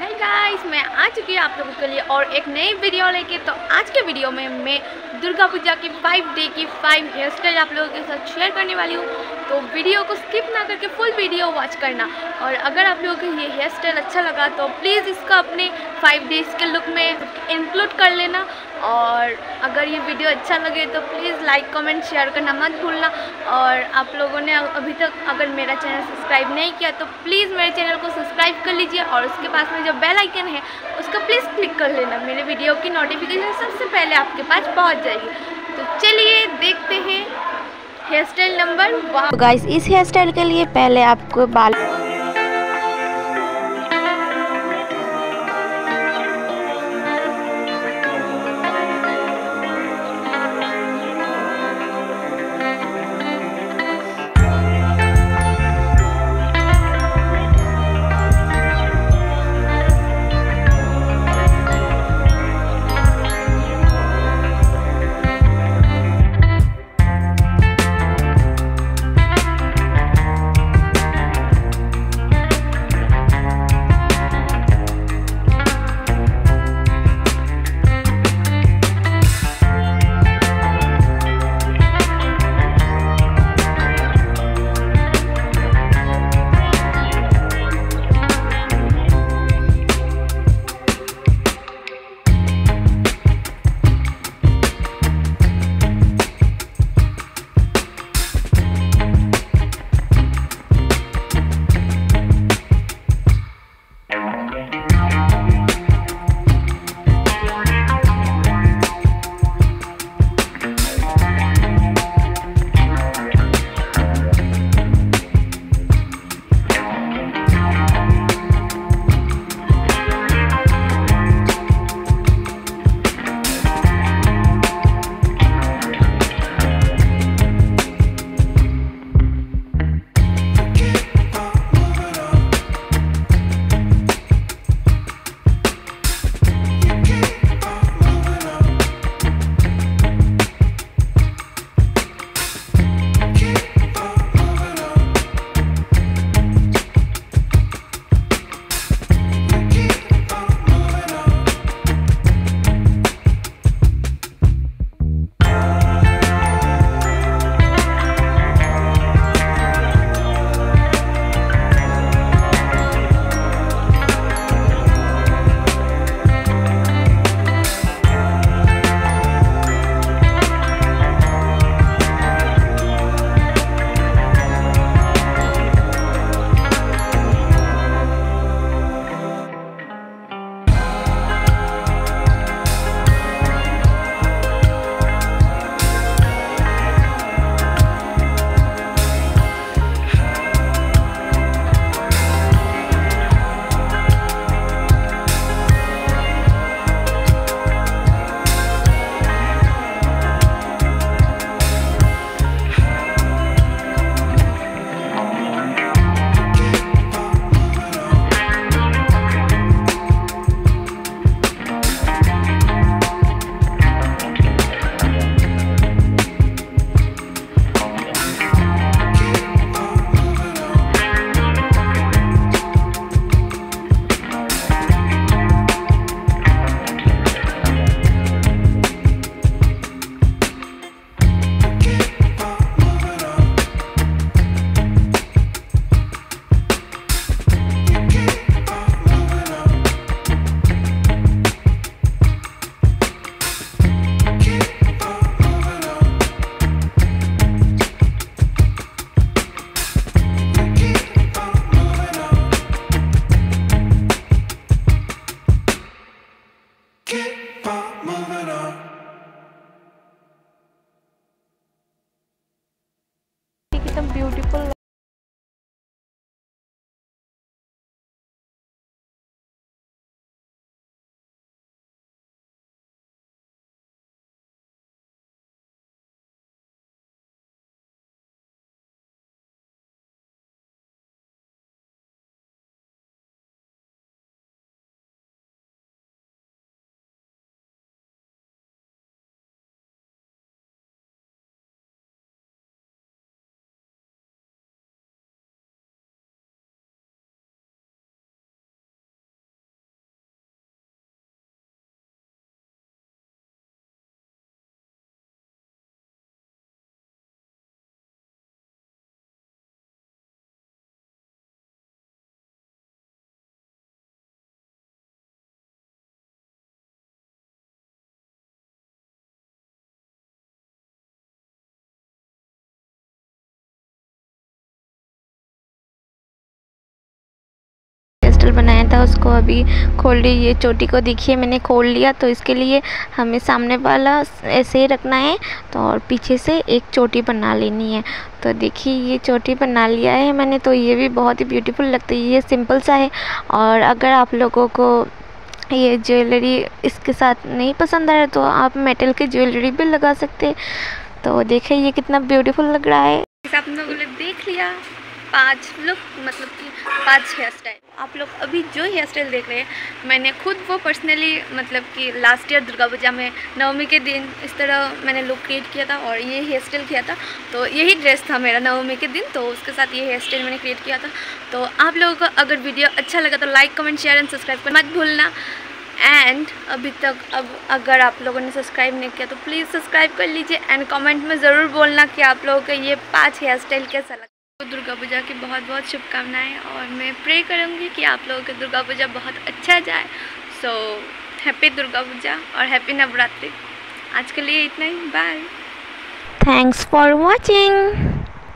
Hi guys मैं आ चुकी हूँ आप लोगों के लिए और एक नई वीडियो लेके। तो आज के वीडियो में मैं दुर्गा पूजा की फाइव डे की फाइव हेयर स्टाइल आप लोगों के साथ शेयर करने वाली हूँ। तो वीडियो को स्किप ना करके फुल वीडियो वॉच करना। और अगर आप लोगों को ये हेयर स्टाइल अच्छा लगा तो प्लीज़ इसका अपने फाइव डेज़ के लुक में इंक्लूड कर लेना। और अगर ये वीडियो अच्छा लगे तो प्लीज़ लाइक कमेंट शेयर करना मत भूलना। और आप लोगों ने अभी तक अगर मेरा चैनल सब्सक्राइब नहीं किया तो प्लीज़ मेरे चैनल को सब्सक्राइब कर लीजिए। और उसके पास में जो बेल आइकन है, उसका प्लीज़ क्लिक कर लेना। मेरे वीडियो की नोटिफिकेशन सबसे पहले आपके पास पहुँच जाएगी। तो चलिए देखते हैं। हेयर स्टाइल नंबर गाइस इस हेयर स्टाइल के लिए पहले आपको बाल एकदम ब्यूटीफुल बाल बनाया था, उसको अभी खोल ली ये चोटी को देखिए, मैंने खोल लिया तो इसके लिए हमें सामने वाला ऐसे ही रखना है तो और पीछे से एक चोटी बना लेनी है। तो देखिए, ये चोटी बना लिया है मैंने तो ये भी बहुत ही ब्यूटीफुल लगता है। ये सिंपल सा है, और अगर आप लोगों को ये ज्वेलरी इसके साथ नहीं पसंद आ रहा तो आप मेटल की ज्वेलरी भी लगा सकते तो देखिए, ये कितना ब्यूटीफुल लग रहा है। आप लोगों ने देख लिया। पाँच लुक मतलब कि पाँच हेयर स्टाइल आप लोग अभी जो हेयर स्टाइल देख रहे हैं, मैंने खुद वो पर्सनली मतलब कि लास्ट ईयर दुर्गा पूजा में नवमी के दिन इस तरह मैंने लुक क्रिएट किया था और ये हेयर स्टाइल किया था। तो यही ड्रेस था मेरा नवमी के दिन तो उसके साथ ये हेयर स्टाइल मैंने क्रिएट किया था। तो आप लोगों को अगर वीडियो अच्छा लगा तो like comment share and subscribe कर मत भूलना। एंड अभी तक अब अगर आप लोगों ने सब्सक्राइब नहीं किया तो प्लीज़ सब्सक्राइब कर लीजिए एंड कमेंट में ज़रूर बोलना कि आप लोगों को ये पाँच हेयर स्टाइल कैसा लगा। दुर्गा पूजा की बहुत बहुत शुभकामनाएँ और मैं प्रे करूँगी कि आप लोगों की दुर्गा पूजा बहुत अच्छा जाए। सो हैप्पी दुर्गा पूजा और हैप्पी नवरात्रि। आज के लिए इतना ही। Bye thanks for watching